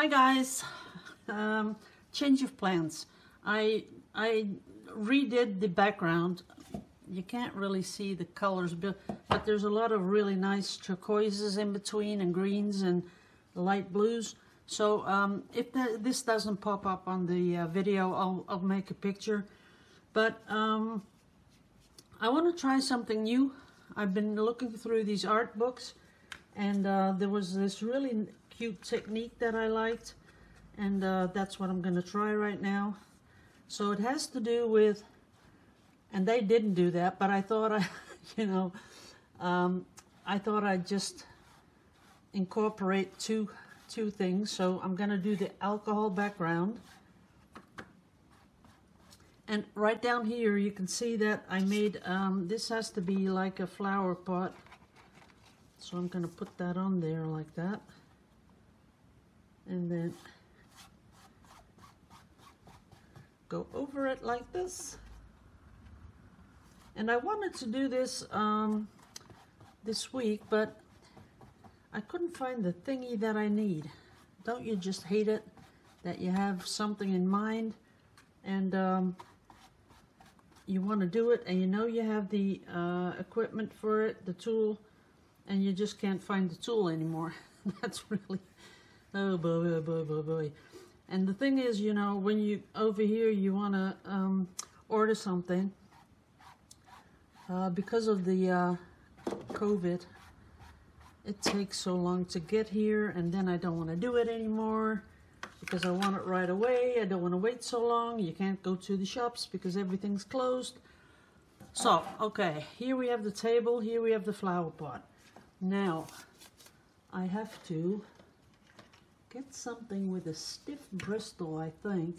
Hi guys, um, change of plans. I I redid the background. You can't really see the colors, but, but there's a lot of really nice turquoises in between and greens and light blues. So um, if the, this doesn't pop up on the uh, video, I'll, I'll make a picture. But um, I want to try something new. I've been looking through these art books and uh, there was this really cute technique that I liked and uh, that's what I'm going to try right now. So it has to do with, and they didn't do that, but I thought I, you know, um, I thought I'd just incorporate two, two things. So I'm going to do the alcohol background. And right down here you can see that I made, um, this has to be like a flower pot. So I'm going to put that on there like that. And then go over it like this. And I wanted to do this um, this week, but I couldn't find the thingy that I need. Don't you just hate it that you have something in mind and um, you want to do it and you know you have the uh, equipment for it, the tool, and you just can't find the tool anymore. That's really, oh boy, boy, boy, boy. And the thing is, you know, when you, over here, you want to um, order something, uh, because of the uh, COVID, it takes so long to get here, and then I don't want to do it anymore because I want it right away. I don't want to wait so long. You can't go to the shops because everything's closed. So, okay, here we have the table, here we have the flower pot. Now, I have to get something with a stiff bristle, I think.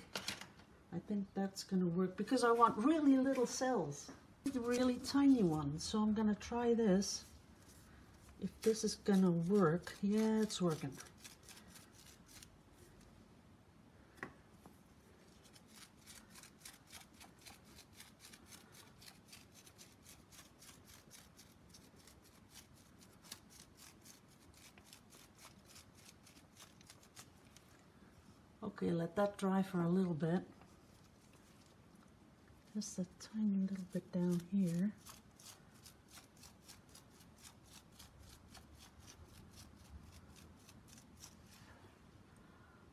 I think that's going to work because I want really little cells, really tiny ones. So I'm going to try this. If this is going to work, yeah, it's working. Okay, let that dry for a little bit. Just a tiny little bit down here.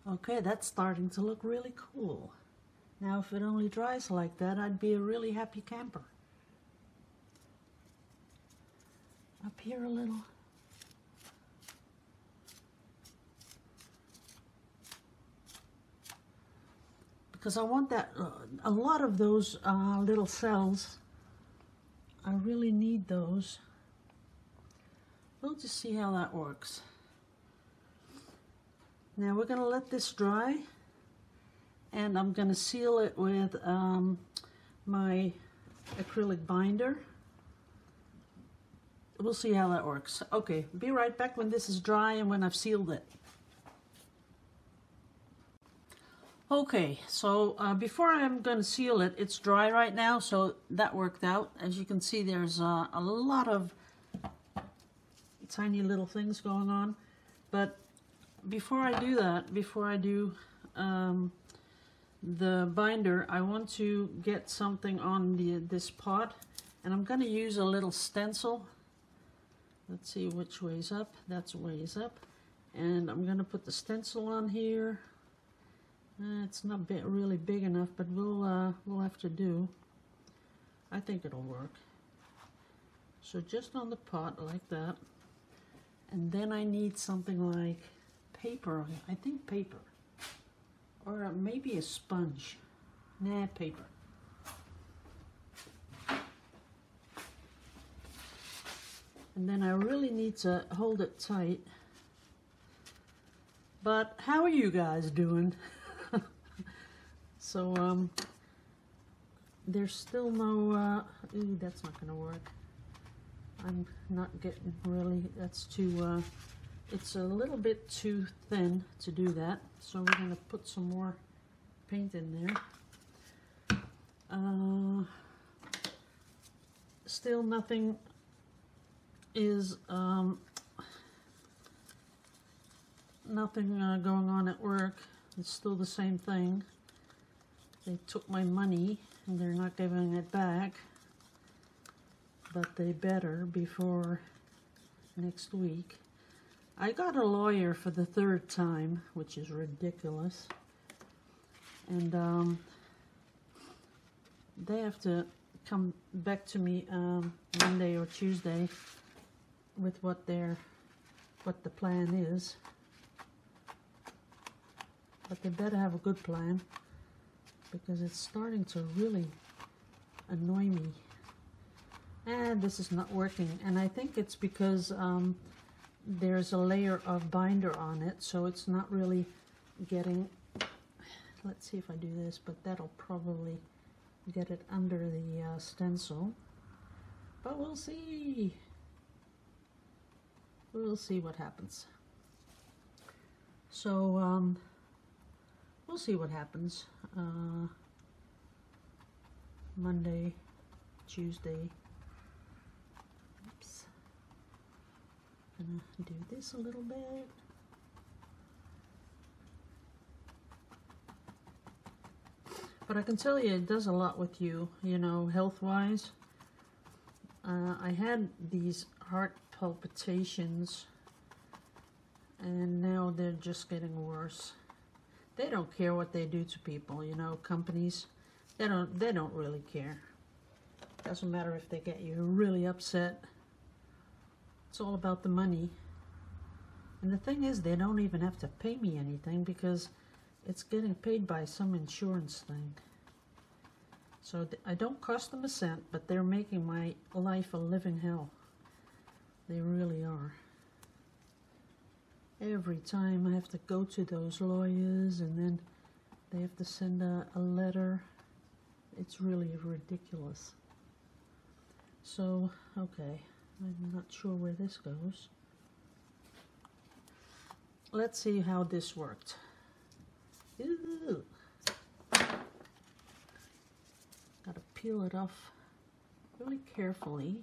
Okay, that's starting to look really cool. Now if it only dries like that, I'd be a really happy camper. Up here a little. Because I want that, uh, a lot of those uh, little cells, I really need those. We'll just see how that works. Now we're going to let this dry and I'm going to seal it with um, my acrylic binder. We'll see how that works. Okay, be right back when this is dry and when I've sealed it. Okay, so uh, before I'm going to seal it, it's dry right now, so that worked out. As you can see, there's uh, a lot of tiny little things going on. But before I do that, before I do um, the binder, I want to get something on the this pot. And I'm going to use a little stencil. Let's see which way's up. That's ways up. And I'm going to put the stencil on here. Uh, it's not bit really big enough, but we'll uh, we'll have to do. I think it'll work. So just on the pot like that, and then I need something like paper. I think paper, or uh, maybe a sponge. Nah, paper. And then I really need to hold it tight. But how are you guys doing? So, um, there's still no, uh, ooh, that's not going to work. I'm not getting really, that's too, uh, it's a little bit too thin to do that. So we're going to put some more paint in there. Uh, still nothing is, um, nothing uh, going on at work. It's still the same thing. They took my money and they're not giving it back. But they better before next week. I got a lawyer for the third time, which is ridiculous. And um, they have to come back to me um, Monday or Tuesday with what their what the plan is. But they better have a good plan because it's starting to really annoy me. And this is not working. And I think it's because um, there's a layer of binder on it, so it's not really getting. Let's see if I do this, but that'll probably get it under the uh, stencil. But we'll see. We'll see what happens. So, um, we'll see what happens. Uh, Monday, Tuesday. Oops. Gonna do this a little bit. But I can tell you, it does a lot with you, you know, health-wise. Uh, I had these heart palpitations, and now they're just getting worse. They don't care what they do to people, you know, companies. They don't. They don't really care. Doesn't matter if they get you really upset. It's all about the money. And the thing is, they don't even have to pay me anything because it's getting paid by some insurance thing. So I don't cost them a cent, but they're making my life a living hell. They really are. Every time I have to go to those lawyers and then they have to send a, a letter. It's really ridiculous. So, okay, I'm not sure where this goes. Let's see how this worked. Ooh. Gotta peel it off really carefully.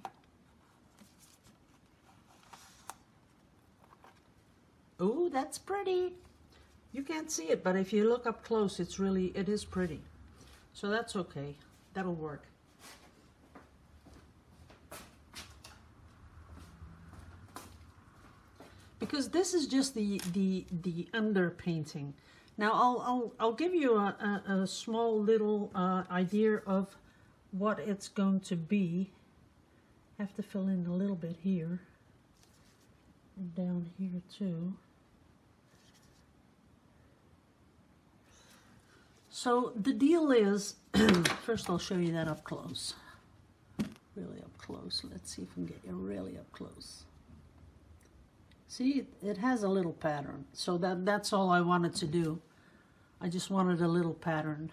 Ooh, that's pretty. You can't see it, but if you look up close, it's really, it is pretty. So that's okay. That'll work. Because this is just the, the, the underpainting. Now I'll, I'll, I'll give you a, a, a small little uh, idea of what it's going to be. have to fill in a little bit here. Down here too. So the deal is, first I'll show you that up close. Really up close. Let's see if we can get you really up close. See, it, it has a little pattern. So that that's all I wanted to do. I just wanted a little pattern.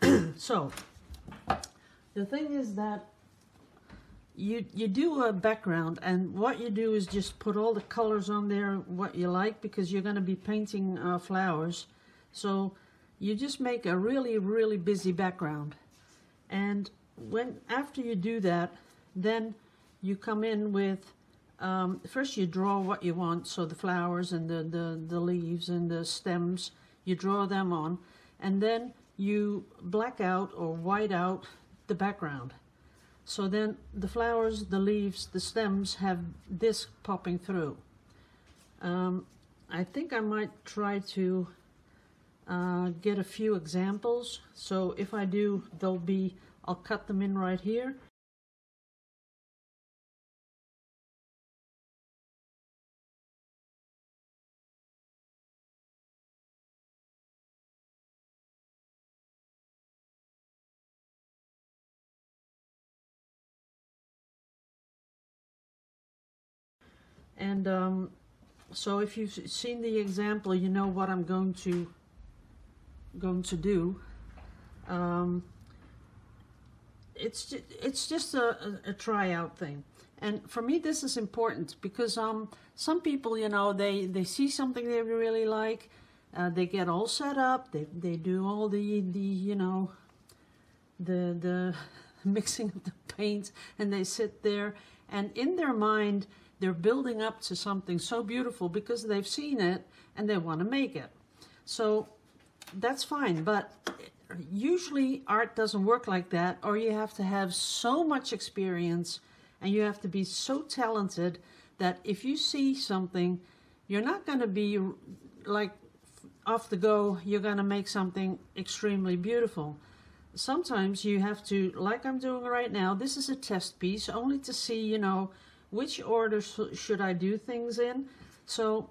so, the thing is that you you do a background and what you do is just put all the colors on there what you like because you're going to be painting uh, flowers. So you just make a really really busy background and when after you do that then you come in with um, first you draw what you want so the flowers and the, the, the leaves and the stems you draw them on and then you black out or white out the background so then the flowers the leaves the stems have this popping through um, I think I might try to uh, get a few examples. So if I do, they'll be, I'll cut them in right here. And um, so if you've seen the example, you know what I'm going to going to do. Um, it's it's just a, a, a tryout thing. And for me, this is important because um, some people, you know, they, they see something they really like, uh, they get all set up, they, they do all the, the you know, the, the mixing of the paints, and they sit there, and in their mind, they're building up to something so beautiful because they've seen it and they want to make it. So that's fine, but usually art doesn't work like that, or you have to have so much experience and you have to be so talented that if you see something, you're not going to be like off the go, you're going to make something extremely beautiful. Sometimes you have to, like I'm doing right now, this is a test piece only to see, you know, which order should I do things in. So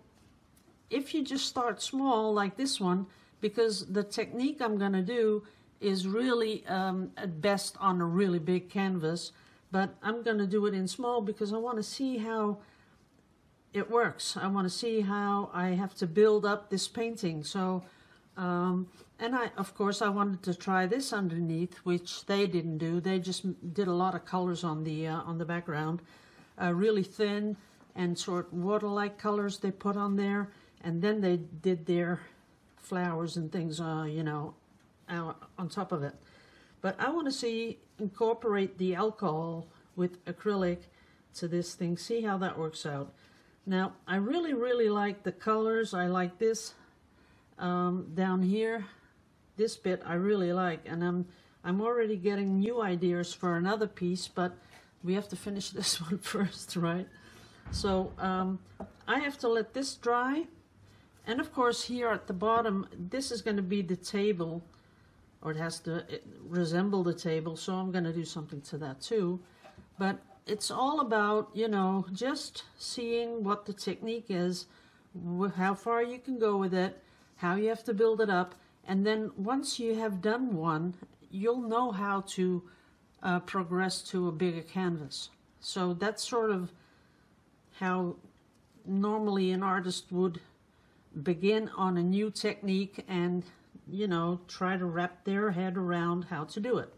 if you just start small like this one, because the technique I'm going to do is really um, at best on a really big canvas, but I'm going to do it in small because I want to see how it works. I want to see how I have to build up this painting. So, um, and I, of course, I wanted to try this underneath, which they didn't do. They just did a lot of colors on the uh, on the background, uh, really thin and sort of water-like colors they put on there, and then they did their flowers and things, uh, you know, on top of it. But I want to see incorporate the alcohol with acrylic to this thing, see how that works out. Now, I really, really like the colors. I like this um, down here. This bit I really like, and I'm, I'm already getting new ideas for another piece, but we have to finish this one first, right? So um, I have to let this dry. And of course, here at the bottom, this is going to be the table, or it has to resemble the table, so I'm going to do something to that too. But it's all about, you know, just seeing what the technique is, how far you can go with it, how you have to build it up, and then once you have done one, you'll know how to uh, progress to a bigger canvas. So that's sort of how normally an artist would begin on a new technique and, you know, try to wrap their head around how to do it.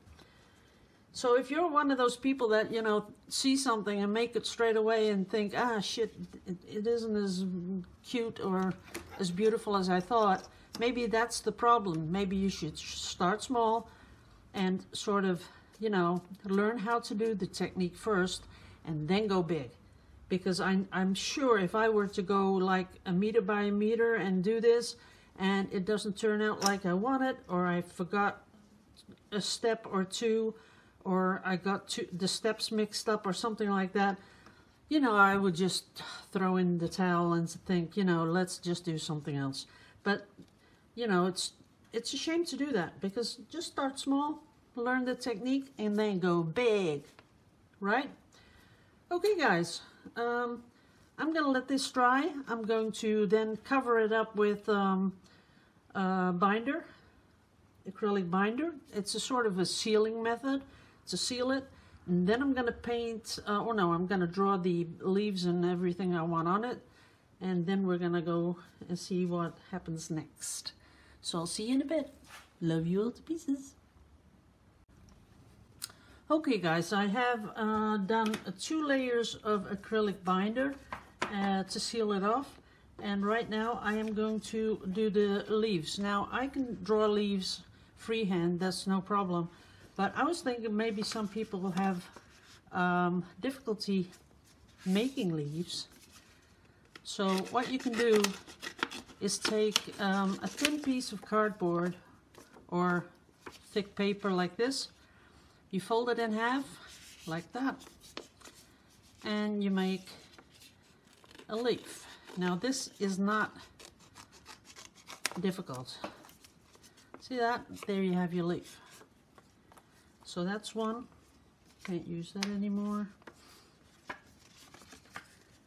So if you're one of those people that, you know, see something and make it straight away and think, ah, shit, it, it isn't as cute or as beautiful as I thought, maybe that's the problem. Maybe you should start small and sort of, you know, learn how to do the technique first and then go big. Because I'm, I'm sure if I were to go like a meter by a meter and do this and it doesn't turn out like I want it or I forgot a step or two or I got two, the steps mixed up or something like that, you know, I would just throw in the towel and think, you know, let's just do something else. But, you know, it's it's a shame to do that because just start small, learn the technique, and then go big, right? Okay, guys, um, I'm going to let this dry. I'm going to then cover it up with um, binder, acrylic binder. It's a sort of a sealing method to seal it. And then I'm going to paint, uh, or no, I'm going to draw the leaves and everything I want on it. And then we're going to go and see what happens next. So I'll see you in a bit. Love you all to pieces. Okay guys, I have uh, done two layers of acrylic binder uh, to seal it off. And right now I am going to do the leaves. Now I can draw leaves freehand, that's no problem. But I was thinking maybe some people will have um, difficulty making leaves. So what you can do is take um, a thin piece of cardboard or thick paper like this. You fold it in half like that. And you make a leaf. Now this is not difficult. See that? There you have your leaf. So that's one. Can't use that anymore.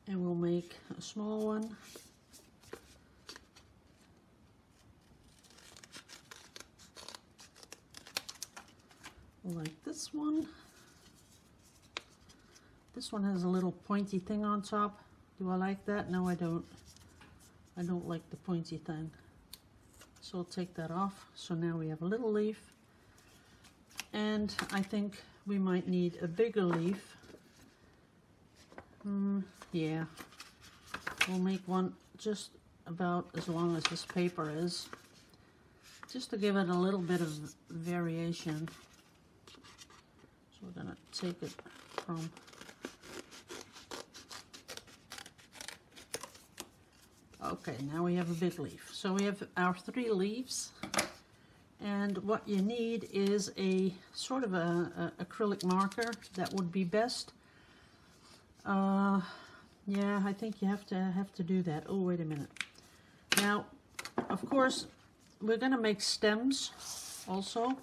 And we'll make a small one. Like this one. This one has a little pointy thing on top. Do I like that? No, I don't. I don't like the pointy thing. So I'll take that off. So now we have a little leaf and I think we might need a bigger leaf. Mm, yeah, we'll make one just about as long as this paper is, just to give it a little bit of variation. We're going to take it from Okay, now we have a big leaf. So we have our three leaves. And what you need is a sort of a, a acrylic marker. That would be best. Uh, yeah, I think you have to have to do that. Oh, wait a minute. Now, of course, we're going to make stems also.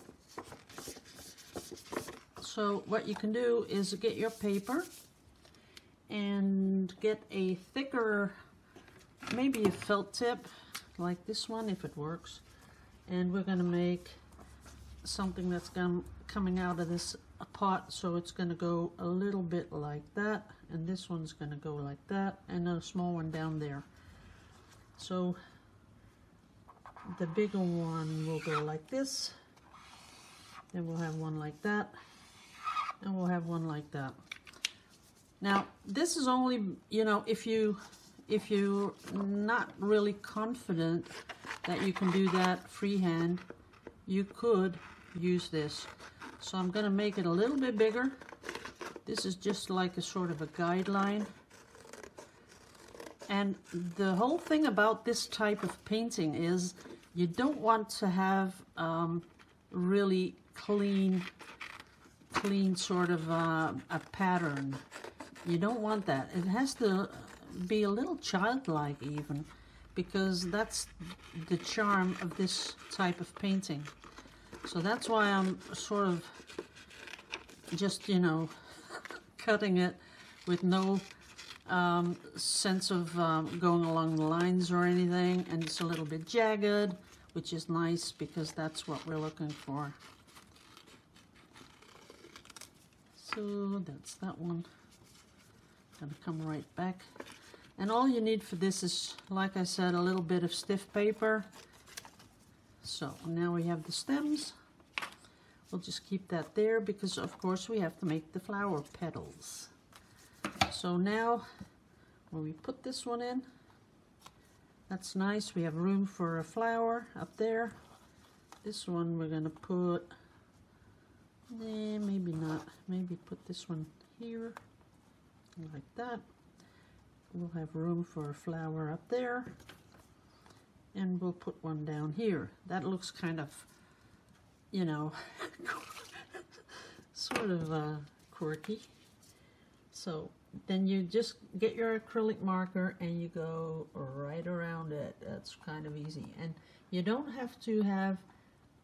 So what you can do is get your paper and get a thicker, maybe a felt tip like this one if it works. And we're going to make something that's gonna, coming out of this pot. So it's going to go a little bit like that. And this one's going to go like that. And a small one down there. So the bigger one will go like this. Then we'll have one like that. And we'll have one like that. Now, this is only, you know, if you if you're not really confident that you can do that freehand, you could use this. So I'm going to make it a little bit bigger. This is just like a sort of a guideline. And the whole thing about this type of painting is you don't want to have um, really clean, clean sort of uh, a pattern. You don't want that. It has to be a little childlike even because that's the charm of this type of painting. So that's why I'm sort of just, you know, cutting it with no um, sense of um, going along the lines or anything. And it's a little bit jagged, which is nice because that's what we're looking for. So that's that one. Gonna come right back. And all you need for this is, like I said, a little bit of stiff paper. So now we have the stems. We'll just keep that there because of course we have to make the flower petals. So now when we put this one in, that's nice. We have room for a flower up there. This one we're going to put, eh, maybe not, maybe put this one here like that. We'll have room for a flower up there. And we'll put one down here. That looks kind of, you know, sort of uh, quirky. So then you just get your acrylic marker and you go right around it. That's kind of easy. And you don't have to have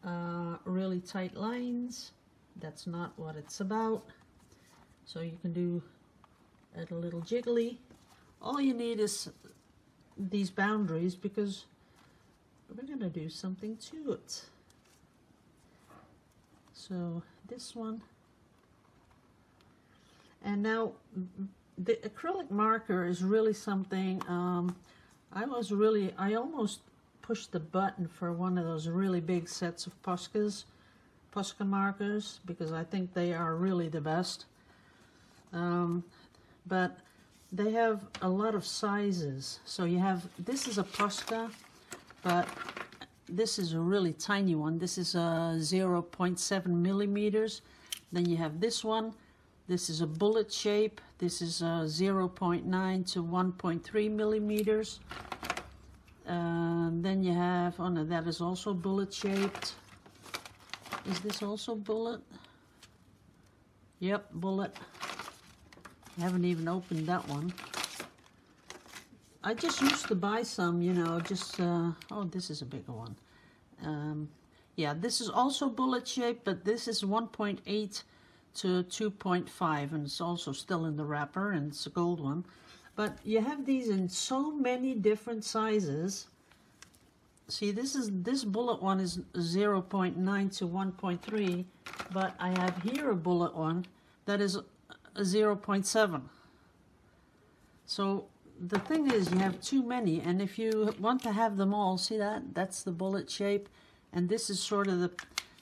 uh, really tight lines. That's not what it's about. So you can do it a little jiggly all you need is these boundaries because we're going to do something to it. So this one. And now the acrylic marker is really something, um, I was really, I almost pushed the button for one of those really big sets of Poscas, Posca markers because I think they are really the best. Um, but they have a lot of sizes. So you have, this is a Posca, but this is a really tiny one. This is a 0.7 millimeters. Then you have this one. This is a bullet shape. This is a 0.9 to 1.3 millimeters. Uh, then you have, oh no, that is also bullet shaped. Is this also bullet? Yep, bullet. I haven't even opened that one. I just used to buy some, you know, just, uh, oh, this is a bigger one. Um, yeah, this is also bullet shape, but this is 1.8 to 2.5, and it's also still in the wrapper, and it's a gold one. But you have these in so many different sizes. See, this is this bullet one is 0.9 to 1.3, but I have here a bullet one that is 0.7. So the thing is you have too many and if you want to have them all, see that? That's the bullet shape and this is sort of the,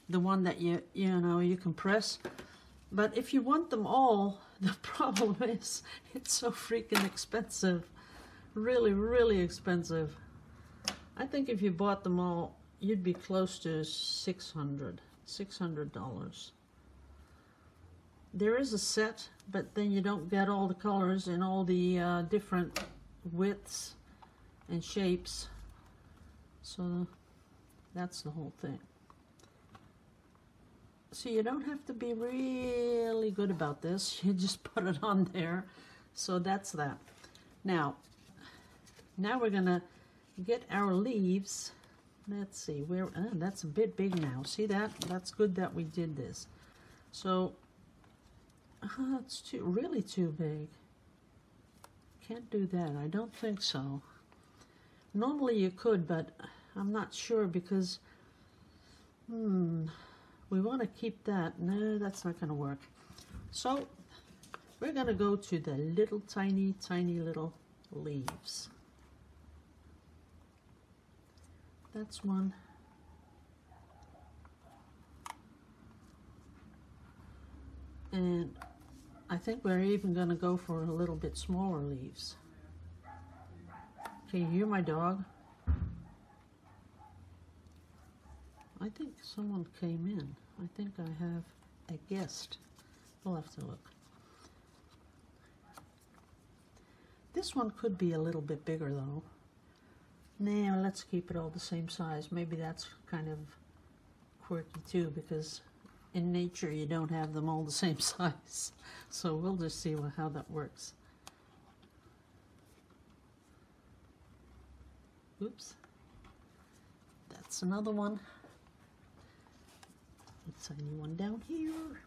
the one that you, you know, you can press. But if you want them all, the problem is it's so freaking expensive. Really, really expensive. I think if you bought them all, you'd be close to 600 $600 there is a set, but then you don't get all the colors and all the uh, different widths. and shapes. So that's the whole thing. So you don't have to be really good about this. You just put it on there. So that's that. Now, now we're gonna get our leaves. Let's see, where, uh, that's a bit big now. See that? That's good that we did this. So, uh, it's too, really too big. Can't do that, I don't think so. Normally you could, but I'm not sure because, hmm, we want to keep that. No, that's not going to work. So, we're going to go to the little tiny, tiny little leaves. That's one. And I think we're even going to go for a little bit smaller leaves. Can you hear my dog? I think someone came in. I think I have a guest. We'll have to look. This one could be a little bit bigger though. Now let's keep it all the same size. Maybe that's kind of quirky too because in nature you don't have them all the same size. So we'll just see how that works. Oops. That's another one. A tiny one down here.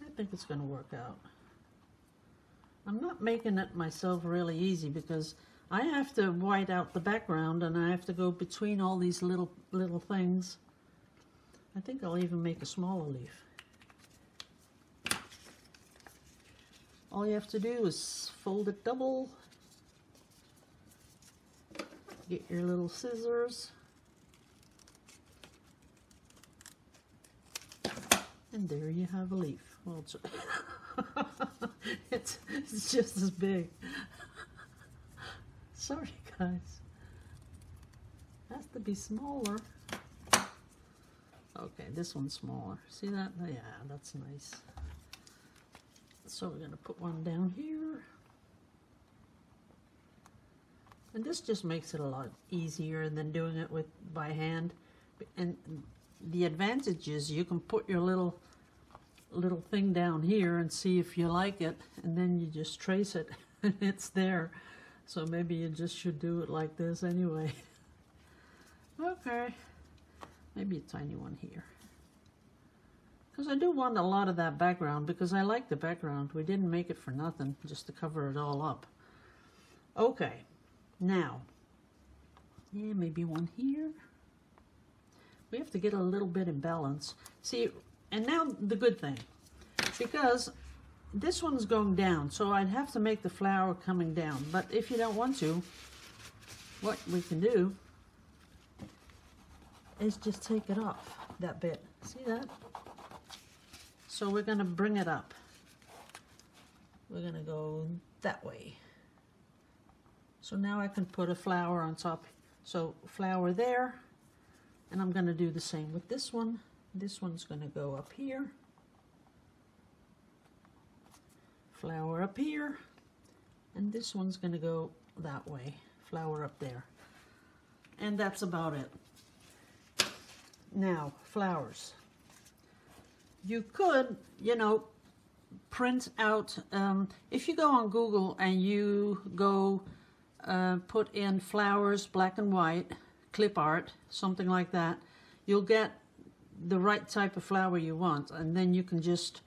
I think it's going to work out. I'm not making it myself really easy because I have to white out the background and I have to go between all these little little things. I think I'll even make a smaller leaf. All you have to do is fold it double, get your little scissors, and there you have a leaf. Well, it's, it's, it's just as big. Sorry, guys. Has to be smaller. Okay, this one's smaller. See that? Oh, yeah, that's nice. So we're going to put one down here. And this just makes it a lot easier than doing it with by hand. And the advantage is you can put your little little thing down here and see if you like it and then you just trace it and it's there so maybe you just should do it like this anyway. Okay. Maybe a tiny one here. Because I do want a lot of that background because I like the background. We didn't make it for nothing just to cover it all up. Okay. Now yeah maybe one here. We have to get a little bit in balance. See and now the good thing, because this one's going down, so I'd have to make the flower coming down. But if you don't want to, what we can do is just take it off that bit. See that? So we're going to bring it up. We're going to go that way. So now I can put a flower on top. So flower there, and I'm going to do the same with this one. This one's going to go up here. Flower up here. And this one's going to go that way. Flower up there. And that's about it. Now, flowers. You could, you know, print out, um, if you go on Google and you go uh, put in flowers, black and white, clip art, something like that, you'll get the right type of flower you want and then you can just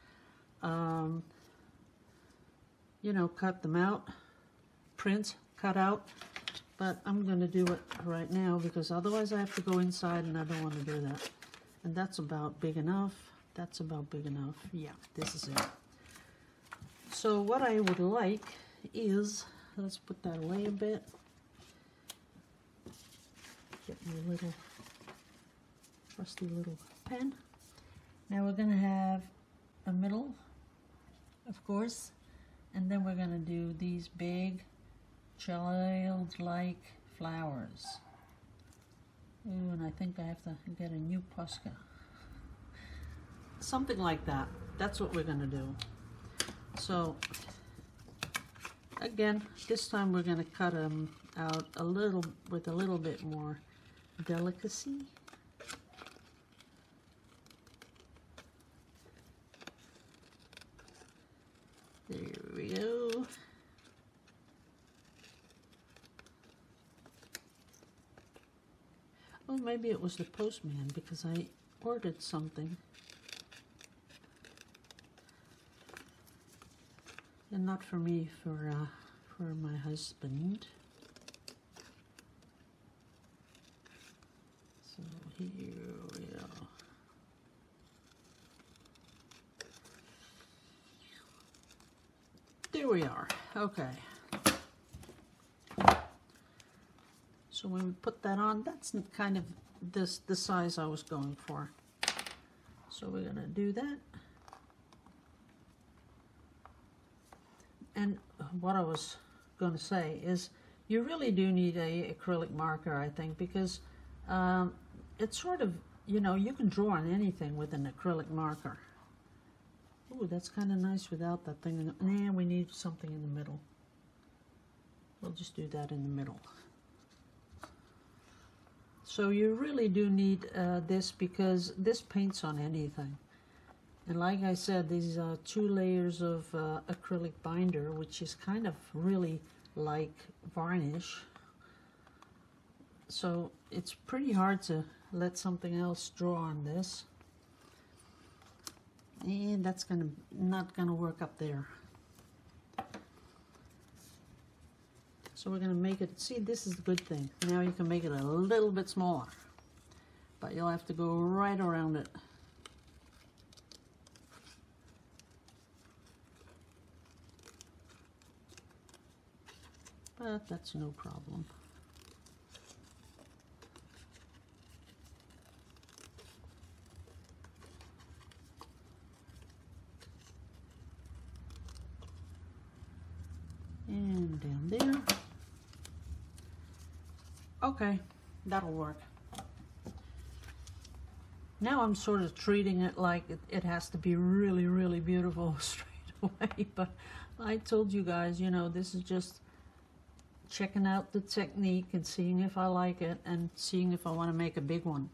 um, you know cut them out print cut out. But I'm going to do it right now because otherwise I have to go inside and I don't want to do that. And that's about big enough. That's about big enough. Yeah. This is it. So what I would like is let's put that away a bit. Get my little rusty little pen. Now we're going to have a middle, of course, and then we're going to do these big childlike flowers. Ooh, and I think I have to get a new Posca. Something like that. That's what we're going to do. So, again, this time we're going to cut them out a little with a little bit more delicacy. There we go. Oh, maybe it was the postman because I ordered something. And not for me, for uh, for my husband. So here we go. There we are. Okay. So when we put that on, that's kind of this the size I was going for. So we're gonna do that. And what I was to say is you really do need a acrylic marker, I think, because um, it's sort of, you know, you can draw on anything with an acrylic marker. Ooh, that's kind of nice without that thing. And we need something in the middle. We'll just do that in the middle. So you really do need uh, this because this paints on anything. And like I said, these are two layers of uh, acrylic binder, which is kind of really like varnish. So it's pretty hard to let something else draw on this. And that's gonna not gonna work up there. So we're gonna make it, see this is the good thing. Now you can make it a little bit smaller. But you'll have to go right around it. but that's no problem. And down there. Okay, that'll work. Now I'm sort of treating it like it, has to be really, really beautiful straight away, but I told you guys, you know, this is just checking out the technique and seeing if I like it and seeing if I want to make a big one.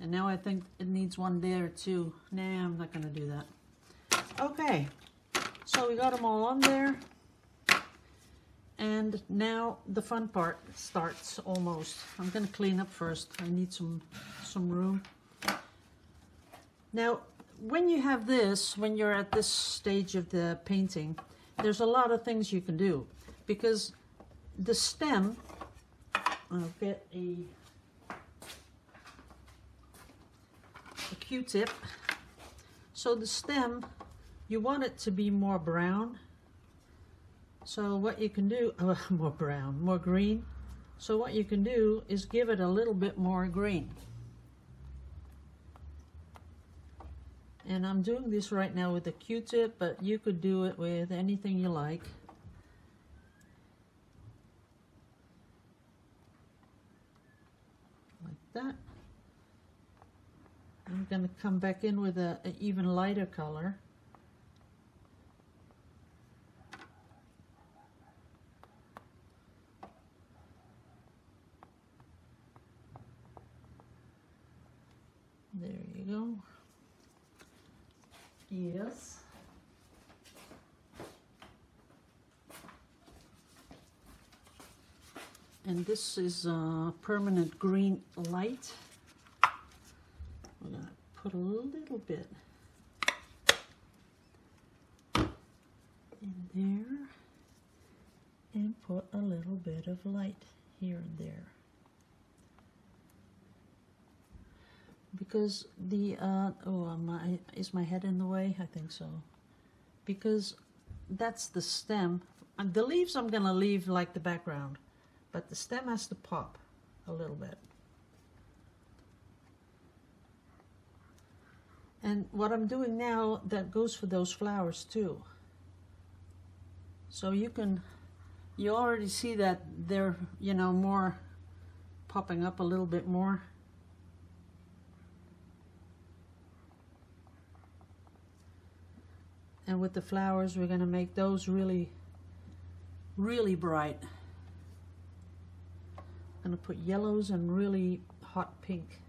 And now I think it needs one there too. Nah, I'm not going to do that. Okay, so we got them all on there. And now the fun part starts almost. I'm going to clean up first. I need some, some room. Now, when you have this, when you're at this stage of the painting, there's a lot of things you can do because the stem, I'll get a, a Q-tip. So the stem, you want it to be more brown. So what you can do, oh, more brown, more green. So what you can do is give it a little bit more green. And I'm doing this right now with a Q-tip, but you could do it with anything you like. Like that. I'm going to come back in with a, an even lighter color. There you go. Yes. and this is a permanent green light. We're going to put a little bit in there and put a little bit of light here and there. Because the, uh, oh, my, is my head in the way? I think so. Because that's the stem. The leaves I'm going to leave like the background but the stem has to pop a little bit. And what I'm doing now, that goes for those flowers too. So you can, you already see that they're, you know, more popping up a little bit more. And with the flowers, we're going to make those really really bright. I'm gonna put yellows and really hot pink.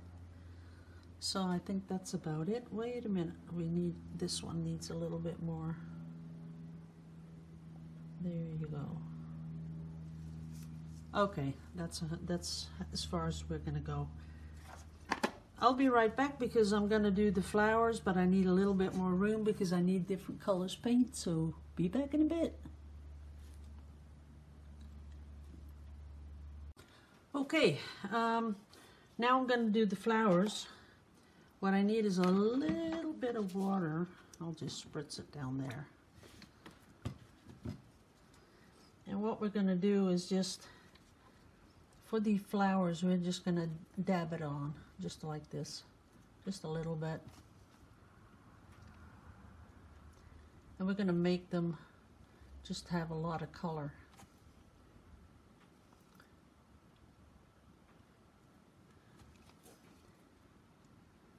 So I think that's about it. Wait a minute, we need, this one needs a little bit more. There you go. Okay, that's, that's as far as we're gonna go. I'll be right back because I'm gonna do the flowers, but I need a little bit more room because I need different colors paint, so be back in a bit. Okay, um, now I'm gonna do the flowers. What I need is a little bit of water. I'll just spritz it down there. And what we're gonna do is just, for the flowers, we're just gonna dab it on, just like this, just a little bit. And we're gonna make them just have a lot of color.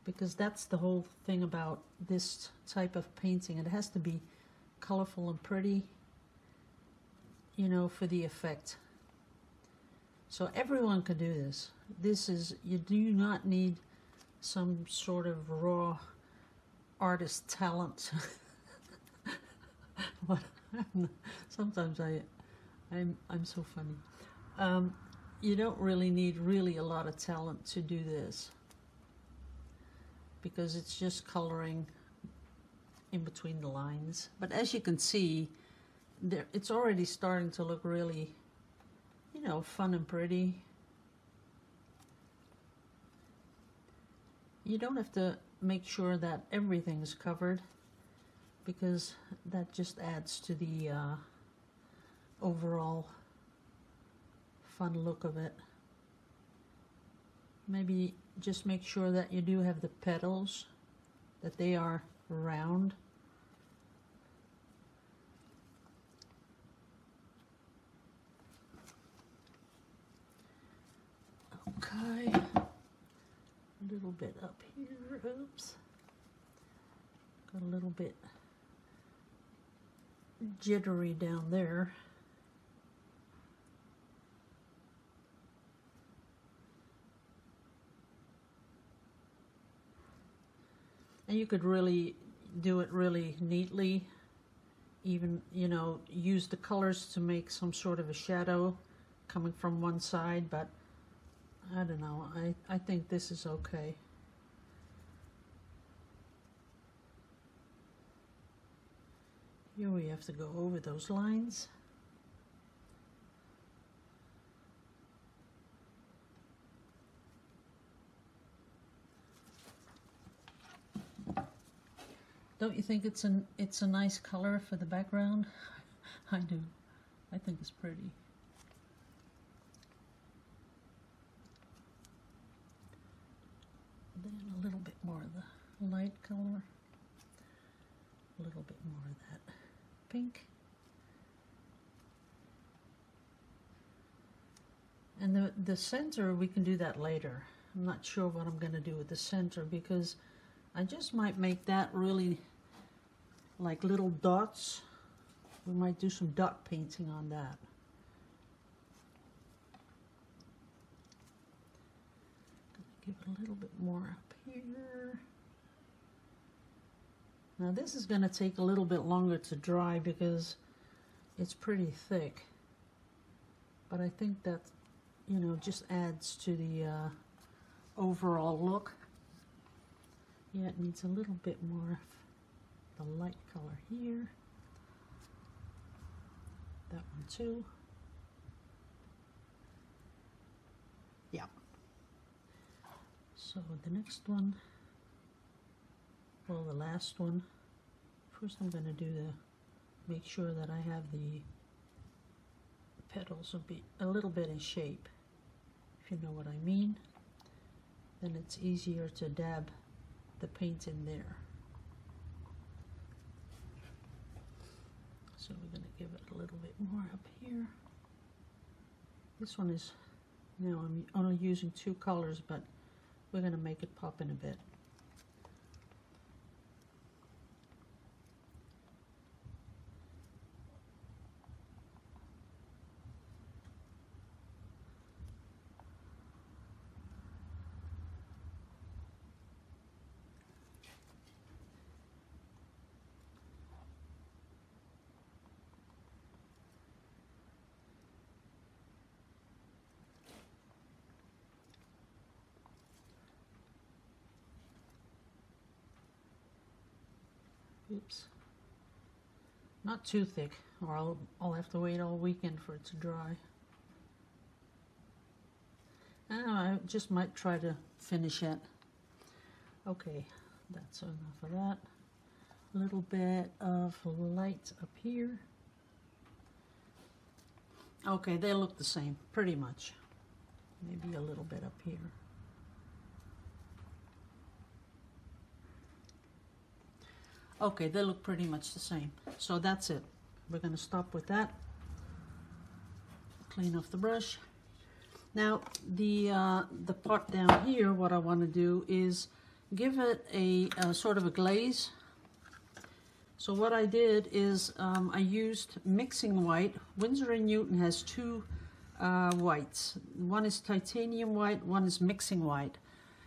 Because that's the whole thing about this type of painting. It has to be colorful and pretty, you know, for the effect. So everyone can do this. This is, you do not need some sort of raw artist talent. sometimes I, I'm, I'm so funny. Um, you don't really need really a lot of talent to do this because it's just coloring in between the lines. But as you can see, there, it's already starting to look really, you know, fun and pretty. You don't have to make sure that everything is covered because that just adds to the uh, overall fun look of it. Maybe just make sure that you do have the petals, that they are round. Okay, a little bit up here, oops. Got a little bit jittery down there. And you could really do it really neatly. Even, you know, use the colors to make some sort of a shadow coming from one side, but I don't know. I, I think this is okay. Here we have to go over those lines. Don't you think it's an it's a nice color for the background? I do. I think it's pretty. Then a little bit more of the light color. A little bit more of that pink. And the, the center, we can do that later. I'm not sure what I'm going to do with the center because I just might make that really like little dots. We might do some dot painting on that. Give it a little bit more up here. Now this is going to take a little bit longer to dry because it's pretty thick. But I think that, you know, just adds to the uh, overall look. Yeah, it needs a little bit more the light color here. That one too. Yeah. So the next one, well the last one, first I'm going to do the, make sure that I have the petals will be a little bit in shape, if you know what I mean. Then it's easier to dab the paint in there. So we're going to give it a little bit more up here. This one is, now I'm only using two colors, but we're going to make it pop in a bit. Oops. Not too thick, or I'll, I'll have to wait all weekend for it to dry. I I just might try to finish it. Okay, that's enough of that. A little bit of light up here. Okay, they look the same, pretty much. Maybe a little bit up here. Okay, they look pretty much the same. So that's it. We're going to stop with that. Clean off the brush. Now, the, uh, the pot down here, what I want to do is give it a, a, sort of a glaze. So what I did is um, I used mixing white. Winsor & Newton has two uh, whites. One is titanium white, one is mixing white.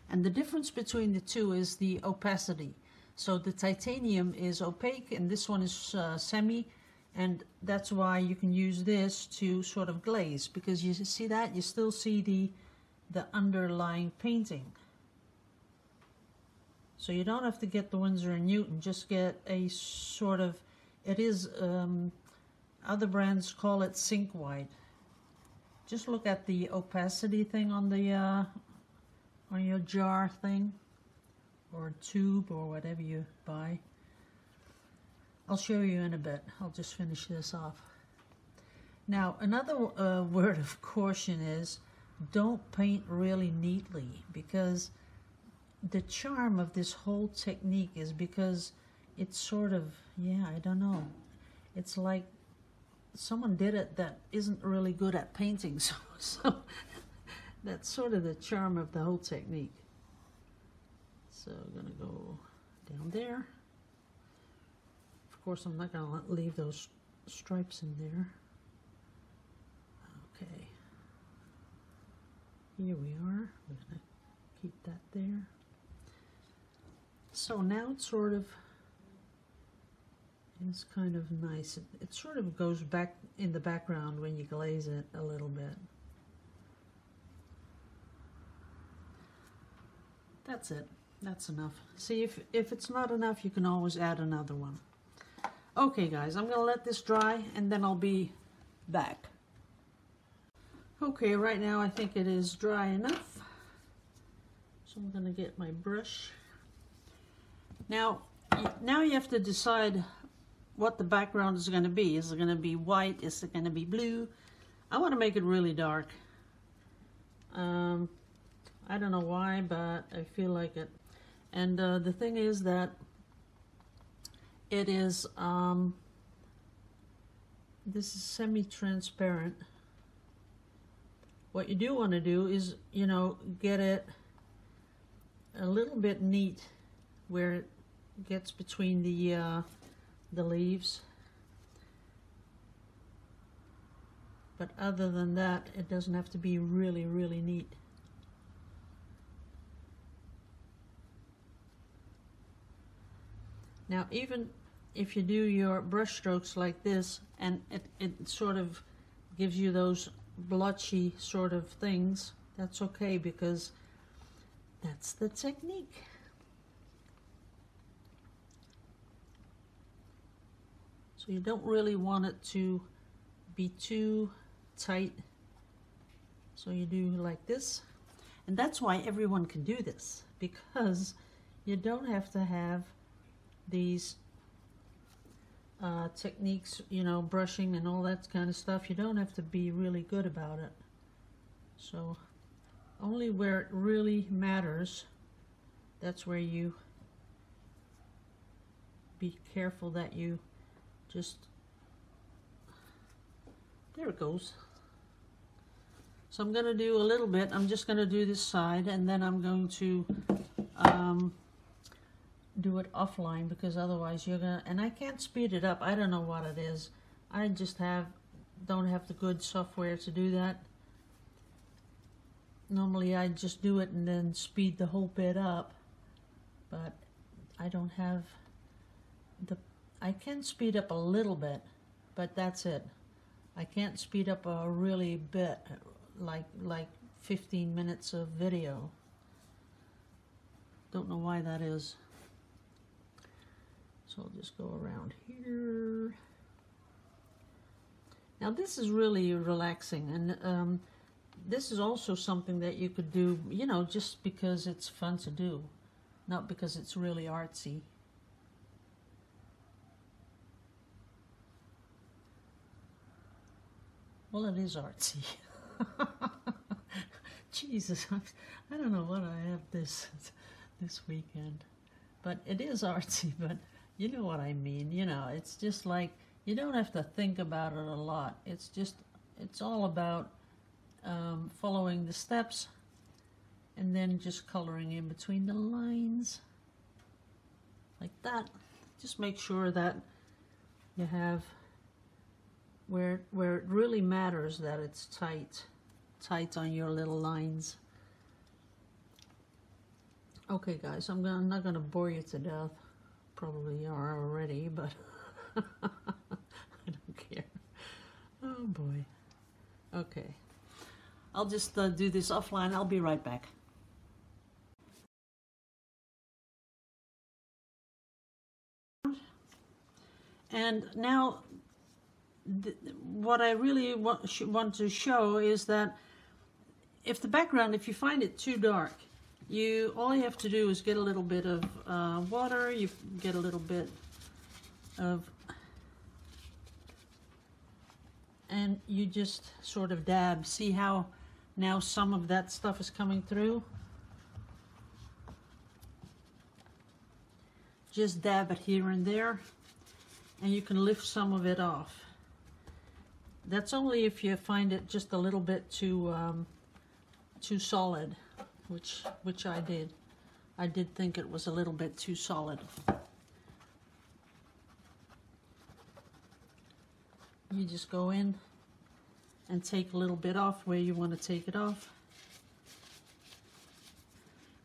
And the difference between the two is the opacity. So the titanium is opaque and this one is uh, semi and that's why you can use this to sort of glaze because you see that you still see the the underlying painting. So you don't have to get the Winsor & Newton, just get a sort of, it is, um, other brands call it zinc white. Just look at the opacity thing on the, uh, on your jar thing or tube or whatever you buy. I'll show you in a bit. I'll just finish this off. Now, another uh, word of caution is don't paint really neatly because the charm of this whole technique is because it's sort of, yeah, I don't know. It's like someone did it that isn't really good at painting. So, so that's sort of the charm of the whole technique. So I'm going to go down there. Of course, I'm not going to leave those stripes in there. Okay. Here we are. We're to keep that there. So now it sort of it's kind of nice. It, it sort of goes back in the background when you glaze it a little bit. That's it. That's enough. See, if, if it's not enough, you can always add another one. Okay, guys, I'm going to let this dry, and then I'll be back. Okay, right now I think it is dry enough. So I'm going to get my brush. Now, now you have to decide what the background is going to be. Is it going to be white? Is it going to be blue? I want to make it really dark. Um, I don't know why, but I feel like it. And uh, the thing is that it is, um, this is semi-transparent. What you do want to do is, you know, get it a little bit neat where it gets between the, uh, the leaves. But other than that, it doesn't have to be really, really neat. Now, even if you do your brush strokes like this, and it, it sort of gives you those blotchy sort of things, that's okay because that's the technique. So you don't really want it to be too tight. So you do like this. And that's why everyone can do this because you don't have to have these uh, techniques, you know, brushing and all that kind of stuff, you don't have to be really good about it. So only where it really matters, that's where you be careful that you just, there it goes. So I'm going to do a little bit, I'm just going to do this side and then I'm going to um, do it offline because otherwise you're gonna and I can't speed it up. I don't know what it is. I just have don't have the good software to do that. Normally I just do it and then speed the whole bit up but I don't have the I can speed up a little bit but that's it. I can't speed up a really bit like like 15 minutes of video. Don't know why that is So I'll just go around here. Now this is really relaxing and um, this is also something that you could do, you know, just because it's fun to do, not because it's really artsy. Well, it is artsy. Jesus, I don't know what I have this this weekend, but it is artsy. But you know what I mean. You know, it's just like you don't have to think about it a lot. It's just it's all about um, following the steps and then just coloring in between the lines like that. Just make sure that you have where where it really matters that it's tight tight on your little lines okay guys I'm, gonna, I'm not gonna bore you to death probably are already but I don't care. Oh boy. Okay. I'll just uh, do this offline. I'll be right back. And now what I really want, want to show is that if the background, if you find it too dark, you all you have to do is get a little bit of uh, water, you get a little bit of, and you just sort of dab. See how now some of that stuff is coming through? Just dab it here and there, and you can lift some of it off. That's only if you find it just a little bit too um, too solid, which which I did. I did think it was a little bit too solid. You just go in and take a little bit off where you want to take it off.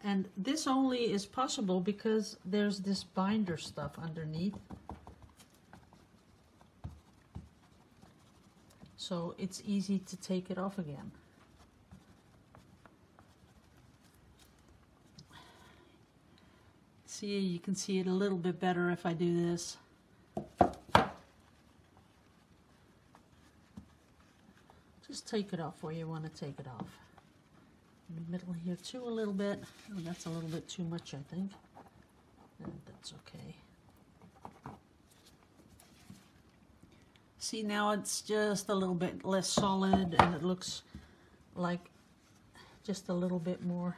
And this only is possible because there's this binder stuff underneath. so it's easy to take it off again. See, you can see it a little bit better if I do this. Just take it off where you want to take it off. In the middle here too a little bit. Oh, that's a little bit too much, I think. That's okay. See now it's just a little bit less solid and it looks like just a little bit more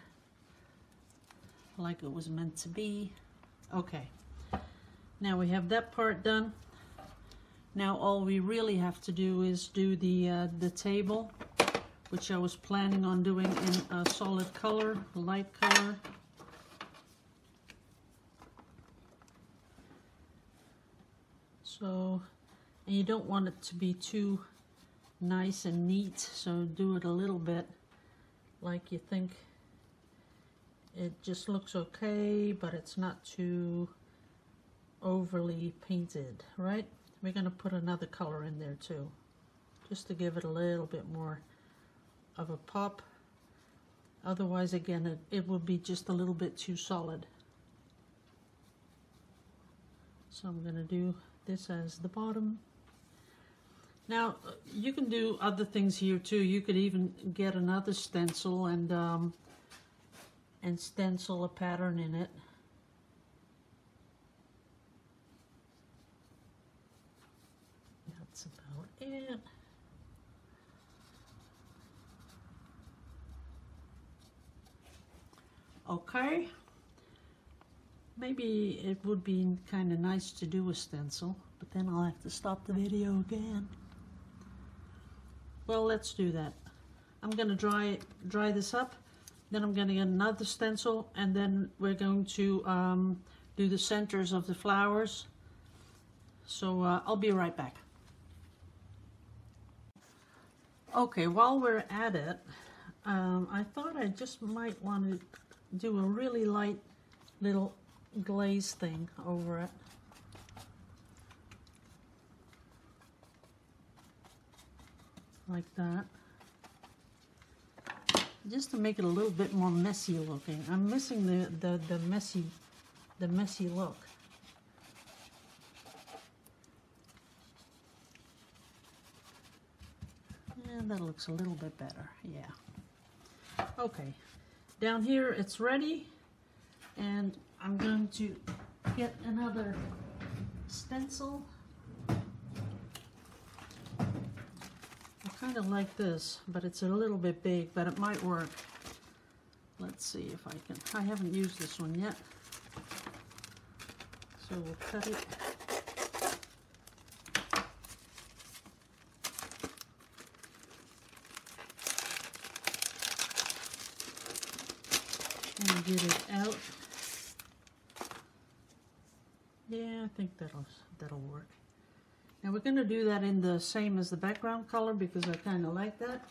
like it was meant to be. Okay, now we have that part done. Now all we really have to do is do the, uh, the table, which I was planning on doing in a solid color, light color. So and you don't want it to be too nice and neat so do it a little bit like you think it just looks okay but it's not too overly painted right? We're going to put another color in there too just to give it a little bit more of a pop. Otherwise again it, it will be just a little bit too solid. So I'm going to do this as the bottom. Now, you can do other things here too. You could even get another stencil and um, and stencil a pattern in it. That's about it. Okay. Maybe it would be kind of nice to do a stencil, but then I'll have to stop the video again. Well, let's do that. I'm going to dry dry this up. Then I'm going to get another stencil, and then we're going to um, do the centers of the flowers. So uh, I'll be right back. Okay, while we're at it, um, I thought I just might want to do a really light little glaze thing over it. like that just to make it a little bit more messy looking. I'm missing the, the, the messy the messy look. And that looks a little bit better, yeah. Okay, down here it's ready and I'm going to get another stencil kind of like this, but it's a little bit big, but it might work. Let's see if I can, I haven't used this one yet. So we'll cut it. And get it out. Yeah, I think that'll that'll work. Now we're going to do that in the same as the background color because I kind of like that.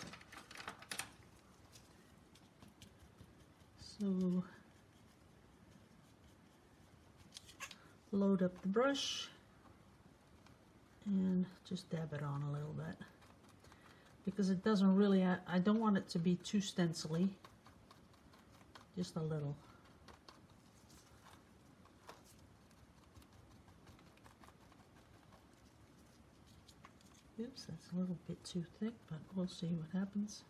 So load up the brush and just dab it on a little bit because it doesn't really, I, I don't want it to be too stencily, just a little. Oops, that's a little bit too thick, but we'll see what happens.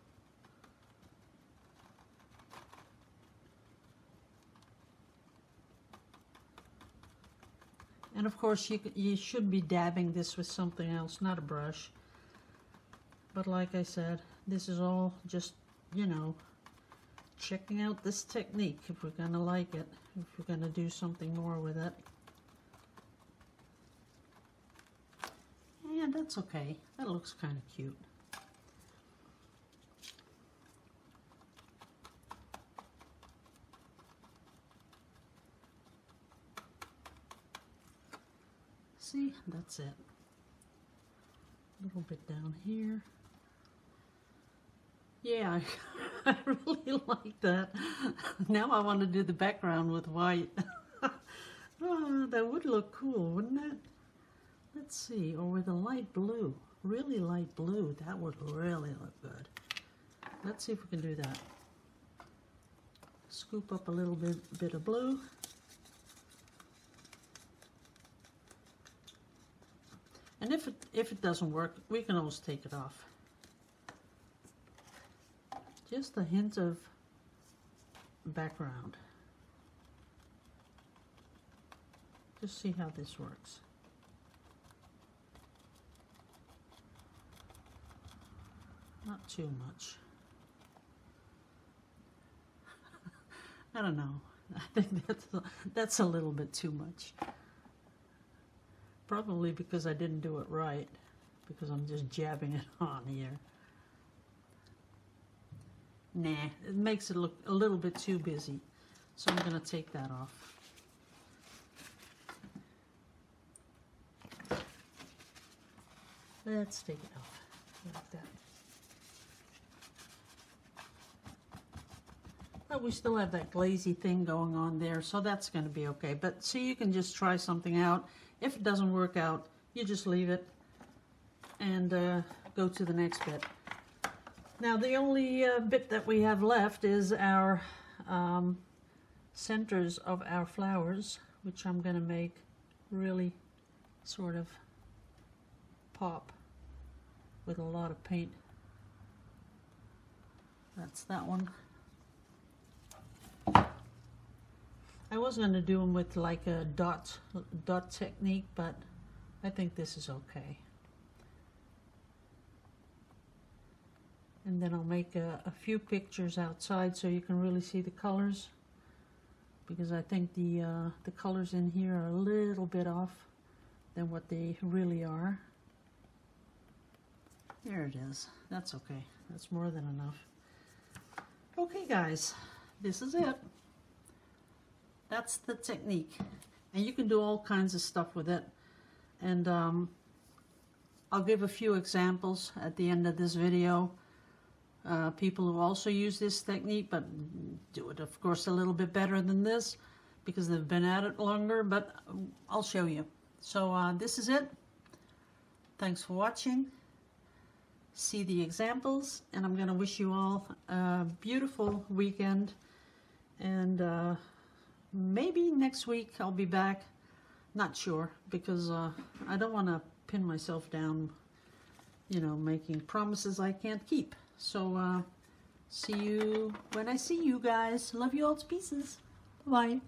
And of course, you, you should be dabbing this with something else, not a brush. But like I said, this is all just, you know, checking out this technique if we're going to like it, if we're going to do something more with it. Yeah, that's okay. That looks kind of cute. See, that's it. A little bit down here. Yeah, I, really like that. Now I want to do the background with white. oh, that would look cool, wouldn't it? Let's see, or with a light blue, really light blue, that would really look good. Let's see if we can do that. Scoop up a little bit, bit of blue. And if it, if it doesn't work, we can always take it off. Just a hint of background. Just see how this works. Not too much. I don't know. I think that's a, that's a little bit too much. Probably because I didn't do it right, because I'm just jabbing it on here. Nah, it makes it look a little bit too busy. So I'm going to take that off. Let's take it off like that. But we still have that glazy thing going on there, so that's going to be okay. But see, you can just try something out. If it doesn't work out, you just leave it and uh, go to the next bit. Now the only uh, bit that we have left is our um, centers of our flowers, which I'm going to make really sort of pop with a lot of paint. That's that one. Was going to do them with like a dot, dot technique, but I think this is okay. And then I'll make a, a, few pictures outside so you can really see the colors. Because I think the, uh, the colors in here are a little bit off than what they really are. There it is. That's okay. That's more than enough. Okay guys, this is it. That's the technique. And you can do all kinds of stuff with it. And um, I'll give a few examples at the end of this video. Uh, people who also use this technique, but do it, of course, a little bit better than this because they've been at it longer, but I'll show you. So uh, this is it. Thanks for watching. See the examples, and I'm going to wish you all a beautiful weekend. And uh, maybe next week I'll be back. Not sure because uh, I don't want to pin myself down you know, making promises I can't keep. So, uh, see you when I see you guys. Love you all to pieces. Bye.